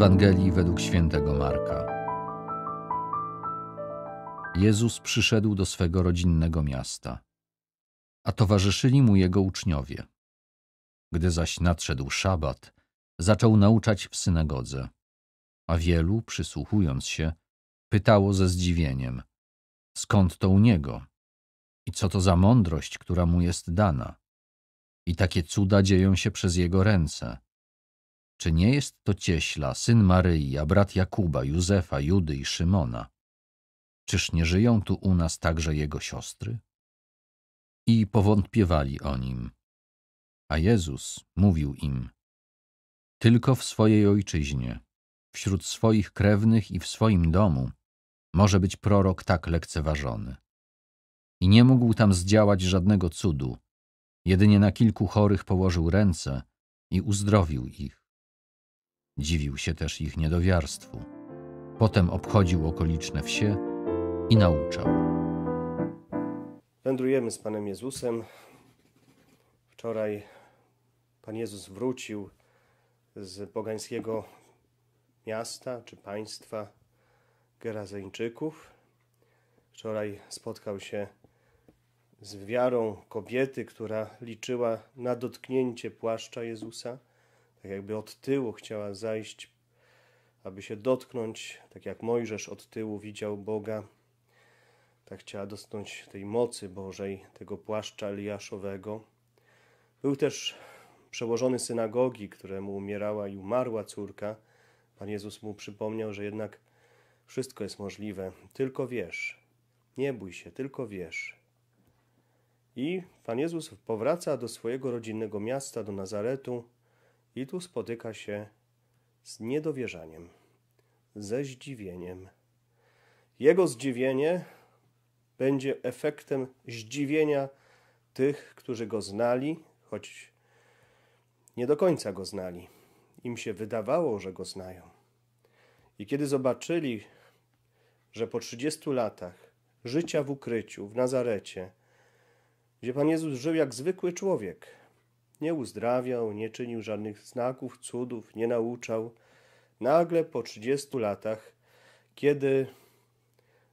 Ewangelii według świętego Marka. Jezus przyszedł do swego rodzinnego miasta, a towarzyszyli mu jego uczniowie. Gdy zaś nadszedł szabat, zaczął nauczać w synagodze, a wielu, przysłuchując się, pytało ze zdziwieniem: Skąd to u niego? I co to za mądrość, która mu jest dana? I takie cuda dzieją się przez jego ręce. Czy nie jest to cieśla, syn Maryi, a brat Jakuba, Józefa, Judy i Szymona? Czyż nie żyją tu u nas także jego siostry? I powątpiewali o nim. A Jezus mówił im: Tylko w swojej ojczyźnie, wśród swoich krewnych i w swoim domu może być prorok tak lekceważony. I nie mógł tam zdziałać żadnego cudu, jedynie na kilku chorych położył ręce i uzdrowił ich. Dziwił się też ich niedowiarstwu. Potem obchodził okoliczne wsie i nauczał. Wędrujemy z Panem Jezusem. Wczoraj Pan Jezus wrócił z pogańskiego miasta czy państwa Gerazeńczyków. Wczoraj spotkał się z wiarą kobiety, która liczyła na dotknięcie płaszcza Jezusa tak jakby od tyłu chciała zajść, aby się dotknąć, tak jak Mojżesz od tyłu widział Boga, tak chciała dotknąć tej mocy Bożej, tego płaszcza Eliaszowego. Był też przełożony synagogi, któremu umierała i umarła córka. Pan Jezus mu przypomniał, że jednak wszystko jest możliwe, tylko wiesz. Nie bój się, tylko wiesz. I Pan Jezus powraca do swojego rodzinnego miasta, do Nazaretu, i tu spotyka się z niedowierzaniem, ze zdziwieniem. Jego zdziwienie będzie efektem zdziwienia tych, którzy go znali, choć nie do końca go znali. Im się wydawało, że go znają. I kiedy zobaczyli, że po 30 latach życia w ukryciu w Nazarecie, gdzie Pan Jezus żył jak zwykły człowiek, nie uzdrawiał, nie czynił żadnych znaków, cudów, nie nauczał. Nagle po 30 latach, kiedy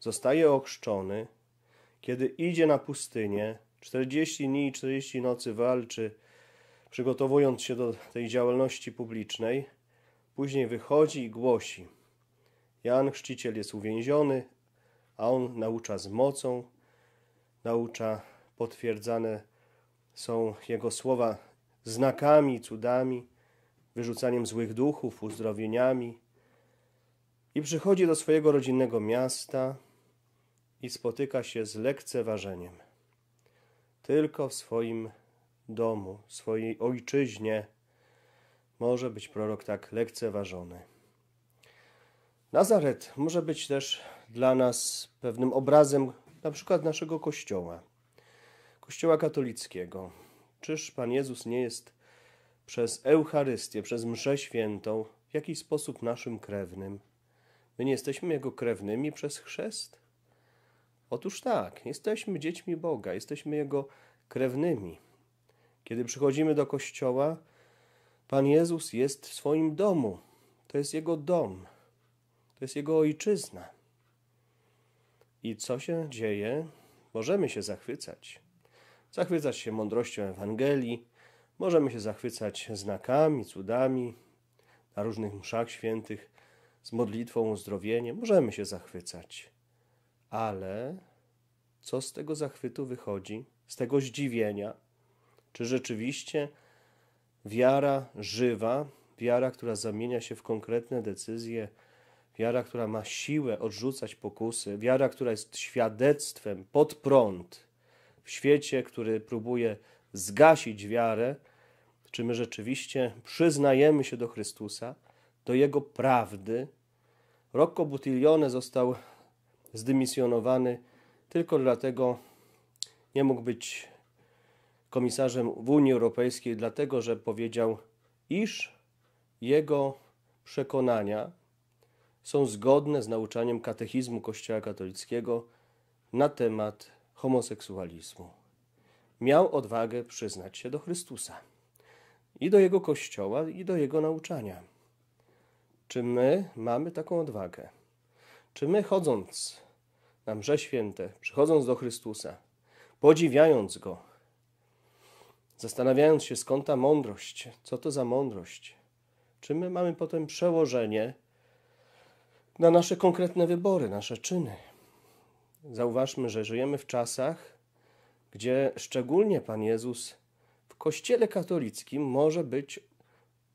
zostaje ochrzczony, kiedy idzie na pustynię, 40 dni i 40 nocy walczy, przygotowując się do tej działalności publicznej, później wychodzi i głosi. Jan Chrzciciel jest uwięziony, a on naucza z mocą, naucza potwierdzane są jego słowa znakami, cudami, wyrzucaniem złych duchów, uzdrowieniami. I przychodzi do swojego rodzinnego miasta i spotyka się z lekceważeniem. Tylko w swoim domu, swojej ojczyźnie może być prorok tak lekceważony. Nazaret może być też dla nas pewnym obrazem na przykład naszego kościoła, kościoła katolickiego. Czyż Pan Jezus nie jest przez Eucharystię, przez mszę świętą w jakiś sposób naszym krewnym? My nie jesteśmy Jego krewnymi przez chrzest? Otóż tak, jesteśmy dziećmi Boga, jesteśmy Jego krewnymi. Kiedy przychodzimy do kościoła, Pan Jezus jest w swoim domu. To jest Jego dom. To jest Jego ojczyzna. I co się dzieje? Możemy się zachwycać zachwycać się mądrością Ewangelii, możemy się zachwycać znakami, cudami na różnych mszach świętych, z modlitwą uzdrowienie, możemy się zachwycać. Ale co z tego zachwytu wychodzi, z tego zdziwienia? Czy rzeczywiście wiara żywa, wiara, która zamienia się w konkretne decyzje, wiara, która ma siłę odrzucać pokusy, wiara, która jest świadectwem pod prąd, w świecie, który próbuje zgasić wiarę, czy my rzeczywiście przyznajemy się do Chrystusa, do Jego prawdy. Rocco Buttiglione został zdymisjonowany tylko dlatego, nie mógł być komisarzem w Unii Europejskiej, dlatego że powiedział, iż jego przekonania są zgodne z nauczaniem katechizmu Kościoła katolickiego na temat homoseksualizmu. Miał odwagę przyznać się do Chrystusa i do Jego Kościoła, i do Jego nauczania. Czy my mamy taką odwagę? Czy my chodząc na mrze święte, przychodząc do Chrystusa, podziwiając Go, zastanawiając się skąd ta mądrość, co to za mądrość, czy my mamy potem przełożenie na nasze konkretne wybory, nasze czyny? Zauważmy, że żyjemy w czasach, gdzie szczególnie Pan Jezus w Kościele katolickim może być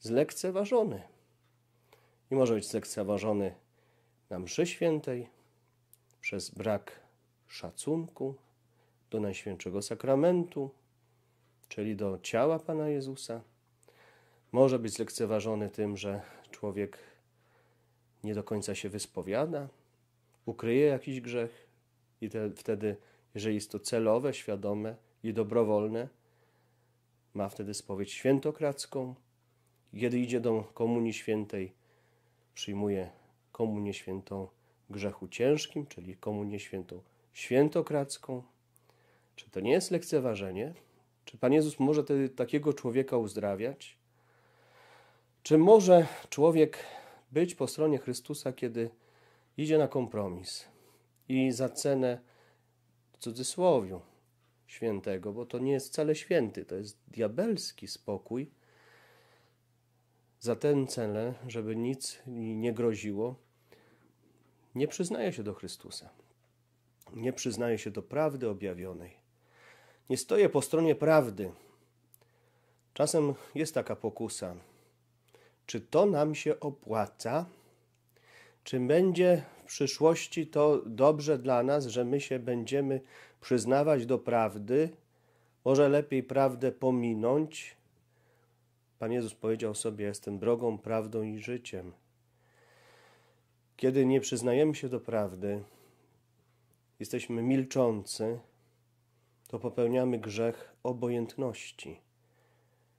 zlekceważony. I może być zlekceważony na mszy świętej przez brak szacunku do Najświętszego Sakramentu, czyli do ciała Pana Jezusa. Może być zlekceważony tym, że człowiek nie do końca się wyspowiada, ukryje jakiś grzech i te, wtedy, jeżeli jest to celowe, świadome i dobrowolne, ma wtedy spowiedź świętokradzką. Kiedy idzie do Komunii Świętej, przyjmuje Komunię Świętą grzechu ciężkim, czyli Komunię Świętą świętokradzką. Czy to nie jest lekceważenie? Czy Pan Jezus może tedy takiego człowieka uzdrawiać? Czy może człowiek być po stronie Chrystusa, kiedy idzie na kompromis i za cenę w cudzysłowiu świętego, bo to nie jest wcale święty, to jest diabelski spokój, za ten cel, żeby nic nie groziło, nie przyznaje się do Chrystusa. Nie przyznaje się do prawdy objawionej. Nie stoję po stronie prawdy. Czasem jest taka pokusa. Czy to nam się opłaca? Czy będzie w przyszłości to dobrze dla nas, że my się będziemy przyznawać do prawdy? Może lepiej prawdę pominąć? Pan Jezus powiedział sobie: Jestem drogą, prawdą i życiem. Kiedy nie przyznajemy się do prawdy, jesteśmy milczący, to popełniamy grzech obojętności.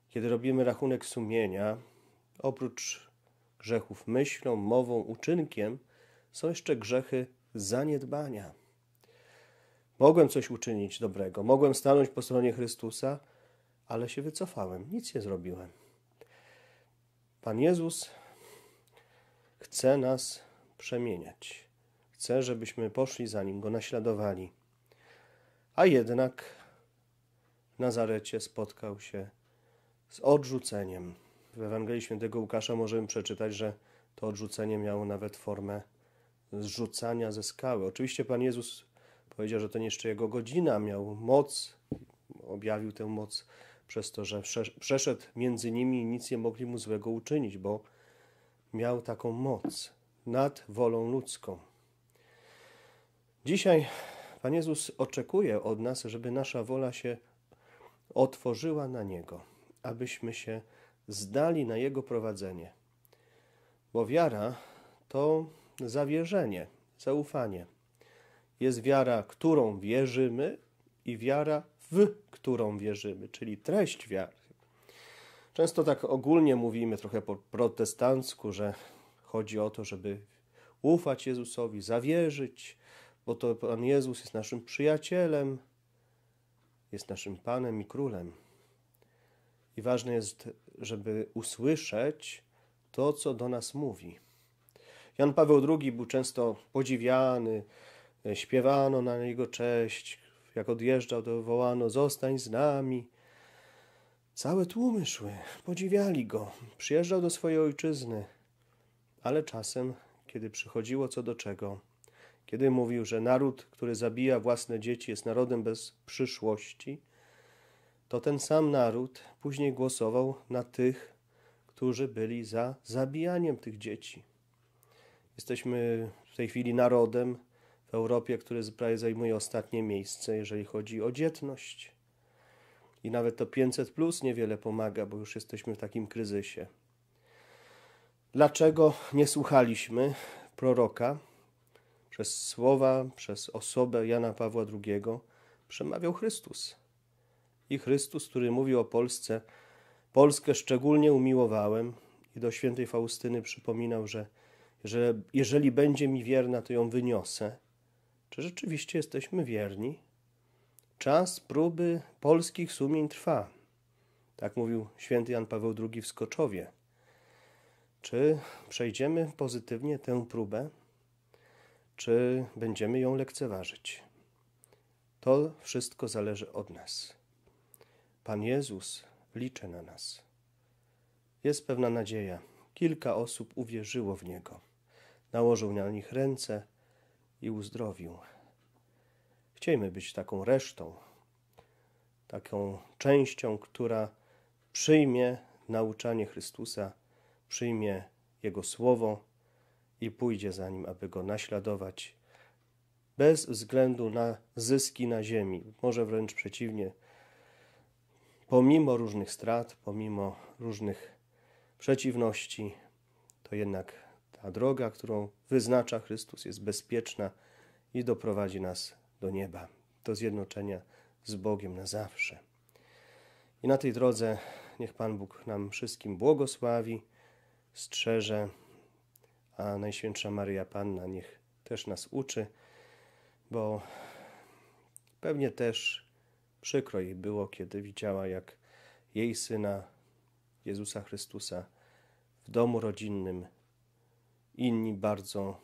Kiedy robimy rachunek sumienia, oprócz grzechów myślą, mową, uczynkiem, są jeszcze grzechy zaniedbania. Mogłem coś uczynić dobrego, mogłem stanąć po stronie Chrystusa, ale się wycofałem, nic nie zrobiłem. Pan Jezus chce nas przemieniać. Chce, żebyśmy poszli za Nim, Go naśladowali. A jednak w Nazarecie spotkał się z odrzuceniem. W Ewangelii Świętego Łukasza możemy przeczytać, że to odrzucenie miało nawet formę zrzucania ze skały. Oczywiście Pan Jezus powiedział, że to nie jeszcze Jego godzina, miał moc, objawił tę moc przez to, że przeszedł między nimi i nic nie mogli mu złego uczynić, bo miał taką moc nad wolą ludzką. Dzisiaj Pan Jezus oczekuje od nas, żeby nasza wola się otworzyła na Niego, abyśmy się zdali na Jego prowadzenie. Bo wiara to zawierzenie, zaufanie. Jest wiara, którą wierzymy, i wiara, w którą wierzymy, czyli treść wiary. Często tak ogólnie mówimy, trochę po protestancku, że chodzi o to, żeby ufać Jezusowi, zawierzyć, bo to Pan Jezus jest naszym przyjacielem, jest naszym Panem i Królem. I ważne jest, żeby usłyszeć to, co do nas mówi. Jan Paweł II był często podziwiany, śpiewano na jego cześć, jak odjeżdżał, to wołano: Zostań z nami. Całe tłumy szły, podziwiali go. Przyjeżdżał do swojej ojczyzny, ale czasem, kiedy przychodziło co do czego, kiedy mówił, że naród, który zabija własne dzieci, jest narodem bez przyszłości, to ten sam naród później głosował na tych, którzy byli za zabijaniem tych dzieci. Jesteśmy w tej chwili narodem, w Europie, który prawie zajmuje ostatnie miejsce, jeżeli chodzi o dzietność. I nawet to 500 plus niewiele pomaga, bo już jesteśmy w takim kryzysie. Dlaczego nie słuchaliśmy proroka? Przez słowa, przez osobę Jana Pawła II przemawiał Chrystus. I Chrystus, który mówił o Polsce, Polskę szczególnie umiłowałem i do świętej Faustyny przypominał, że, że jeżeli będzie mi wierna, to ją wyniosę. Czy rzeczywiście jesteśmy wierni? Czas próby polskich sumień trwa. Tak mówił święty Jan Paweł II w Skoczowie. Czy przejdziemy pozytywnie tę próbę, czy będziemy ją lekceważyć? To wszystko zależy od nas. Pan Jezus liczy na nas. Jest pewna nadzieja. Kilka osób uwierzyło w Niego. Nałożył na nich ręce i uzdrowił. Chciejmy być taką resztą, taką częścią, która przyjmie nauczanie Chrystusa, przyjmie Jego słowo i pójdzie za nim, aby go naśladować, bez względu na zyski na ziemi, może wręcz przeciwnie, pomimo różnych strat, pomimo różnych przeciwności, to jednak ta droga, którą wyznacza Chrystus, jest bezpieczna i doprowadzi nas do nieba, do zjednoczenia z Bogiem na zawsze. I na tej drodze niech Pan Bóg nam wszystkim błogosławi, strzeże, a Najświętsza Maryja Panna niech też nas uczy, bo pewnie też przykro jej było, kiedy widziała, jak jej syna Jezusa Chrystusa w domu rodzinnym inni bardzo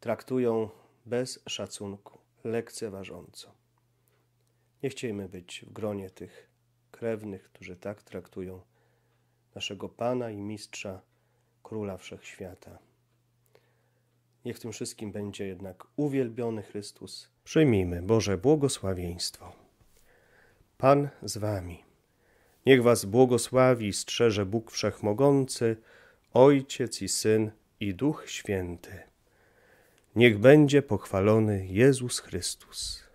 traktują bez szacunku, lekceważąco. Nie chciejmy być w gronie tych krewnych, którzy tak traktują naszego Pana i Mistrza, Króla Wszechświata. Niech tym wszystkim będzie jednak uwielbiony Chrystus. Przyjmijmy Boże błogosławieństwo. Pan z Wami. Niech Was błogosławi i strzeże Bóg Wszechmogący, Ojciec i Syn i Duch Święty. Niech będzie pochwalony Jezus Chrystus.